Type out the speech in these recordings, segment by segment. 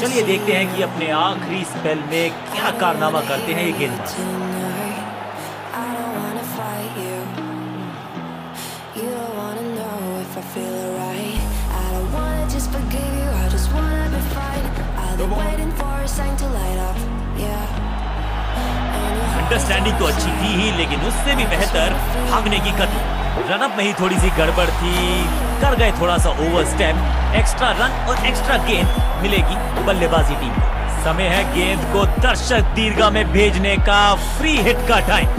चलिए देखते हैं कि अपने आखिरी स्पेल में क्या कारनामा करते हैं ये गेंदबाज। अंडरस्टैंडिंग तो अच्छी थी ही, लेकिन उससे भी बेहतर भागने की कदम रनअप में ही थोड़ी सी गड़बड़ थी। कर गए थोड़ा सा ओवर स्टेप एक्स्ट्रा रन और एक्स्ट्रा गेंद मिलेगी बल्लेबाजी टीम को। समय है गेंद को दर्शक दीर्घा में भेजने का फ्री हिट का टाइम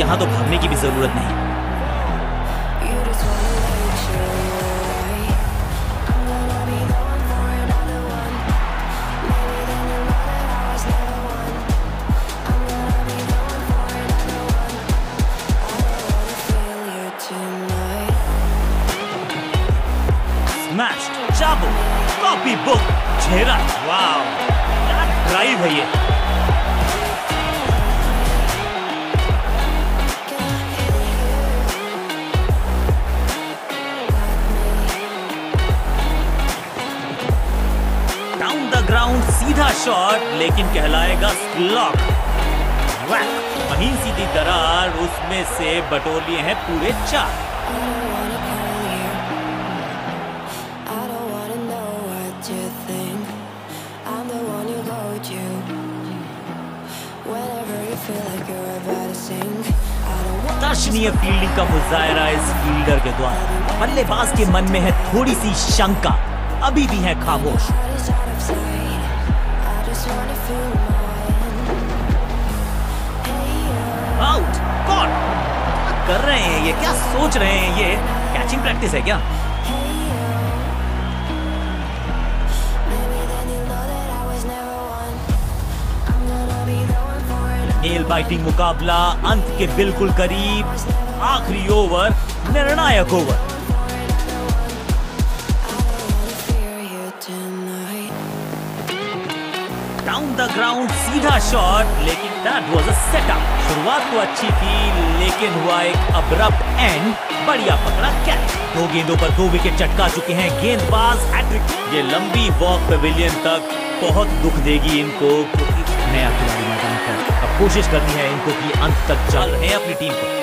यहाँ तो भागने की भी ज़रूरत नहीं। चाबू कॉपी बुक चेहरा क्या ड्राइव है ये. डाउन द ग्राउंड सीधा शॉट लेकिन कहलाएगा स्लॉक वहीं सीधी दरार, उसमें से बटोर लिए हैं पूरे चार. दर्शनीय फील्डिंग का मुजाहरा इस फील्डर के द्वारा। बल्लेबाज के मन में है थोड़ी सी शंका। अभी भी है खामोश। आउट कर रहे हैं ये? क्या सोच रहे हैं ये? कैचिंग प्रैक्टिस है क्या? नेल बाइटिंग मुकाबला अंत के बिल्कुल करीब, आखिरी ओवर निर्णायक ओवर. डाउन द ग्राउंड सीधा शॉट लेकिन दैट वाज अ सेटअप शुरुआत तो अच्छी थी, लेकिन हुआ एक अब्रप्ट एंड बढ़िया पकड़ा कैच दो गेंदों पर दो विकेट चटका चुके हैं गेंदबाज हैट्रिक ये लंबी वॉक पेविलियन तक बहुत दुख देगी इनको क्योंकि नया खिलाड़ी मैदान पर अब कोशिश करनी है इनको कि अंत तक चल रहे हैं अपनी टीम को।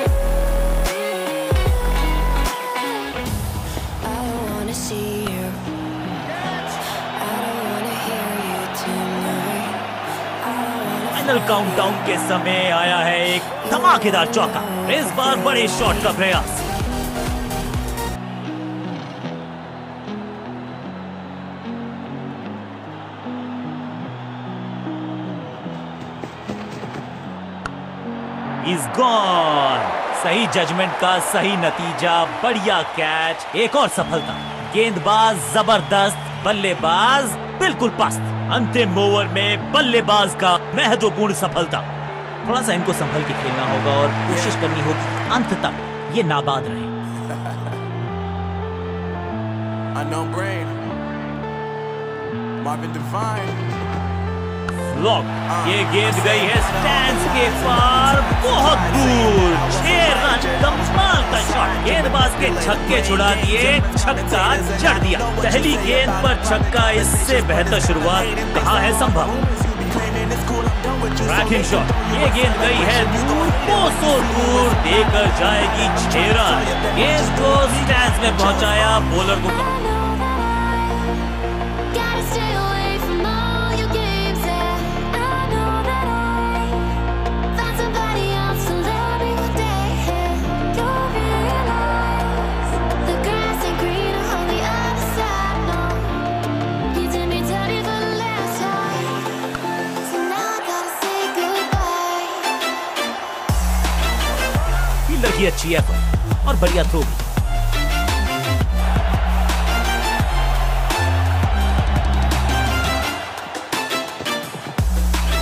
फाइनल काउंटडाउन के समय आया है एक धमाकेदार चौका। इस बार बड़े शॉट का प्रयास। इज़ गॉन सही जजमेंट का सही नतीजा, बढ़िया कैच एक और सफलता। गेंदबाज ज़बरदस्त, बल्लेबाज बिल्कुल पस्त। अंतिम ओवर में बल्लेबाज का महत्वपूर्ण सफलता। थोड़ा सा इनको संभल के खेलना होगा और कोशिश करनी होगी। अंत तक ये नाबाद रहे। Unknown brain. Marvin Devine. लॉक ये गेंद गई है स्टैंड के पार। बहुत दूर। छह रन कमाल का शॉट गेंदबाज के छक्के छुड़ा दिए। छक्का जड़ दिया। पहली गेंद पर छक्का, इससे बेहतर शुरुआत कहाँ है संभव? ट्रैकिंग शॉट ये गेंद गई है दूर, दो सौ दूर देकर जाएगी छह रन। गेंद को स्टैंड में पहुँचाया बॉलर को। अच्छी एफर्ट और बढ़िया थ्रो भी।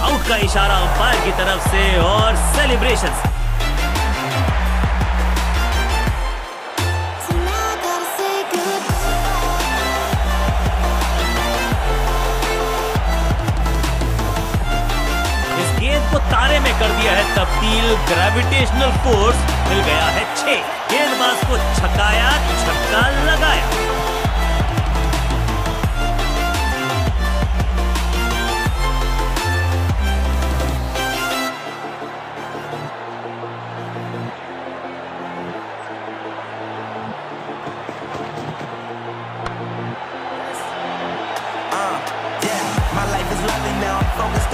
आउट का इशारा अंपायर की तरफ़ से और सेलिब्रेशन गेंद को तारे में कर दिया है तब्दील ग्रेविटेशनल फोर्स मिल गया है छह। गेंदबाज को छकाया छक्का लगाया।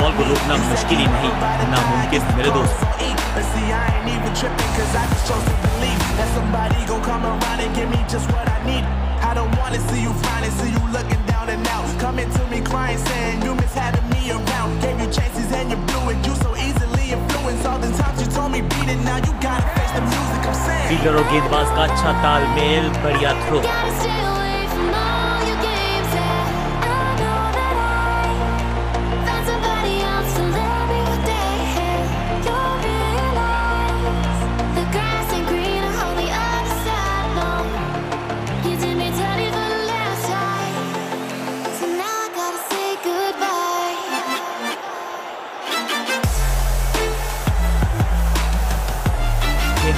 बॉल को रोकना मुश्किल ही नहीं नामुमकिन मेरे दोस्त। See, I ain't even tripping, cause I just chose to believe that somebody gon' come around and give me just what I need. I don't wanna see you finally see you looking down and out. Coming to me crying, saying you miss having me around. Gave you chances and you blew it. You so easily influenced. All the times you told me beat it, now you gotta face the music. I'm saying. Figaro Gidbaz ka acha talmel, badhiya throw.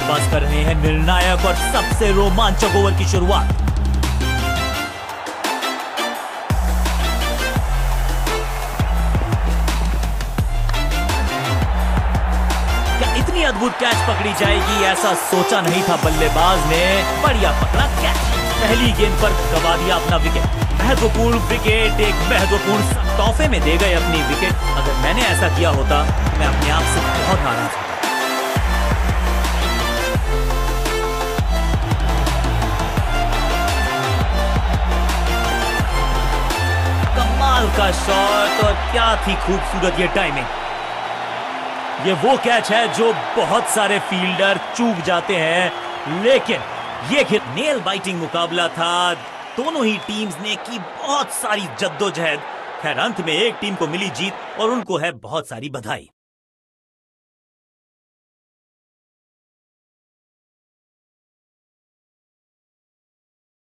गेंदबाज कर रहे हैं निर्णायक और सबसे रोमांचक over की शुरुआत। इतनी अद्भुत कैच पकड़ी जाएगी? ऐसा सोचा नहीं था बल्लेबाज ने। बढ़िया पकड़ा कैच पहली गेंद पर गवा दिया अपना विकेट महत्वपूर्ण विकेट एक महत्वपूर्ण तोहफे में दे गए अपनी विकेट अगर मैंने ऐसा किया होता, मैं अपने आप से बहुत नाराज़ हूँ। का शॉट और क्या थी खूबसूरत ये टाइमिंग ये वो कैच है जो बहुत सारे फील्डर चूक जाते हैं, लेकिन ये खेल नेल बाइटिंग मुकाबला था। दोनों ही टीम्स ने की बहुत सारी जद्दोजहद। खैर, अंत में एक टीम को मिली जीत और उनको है बहुत सारी बधाई।